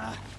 Ah!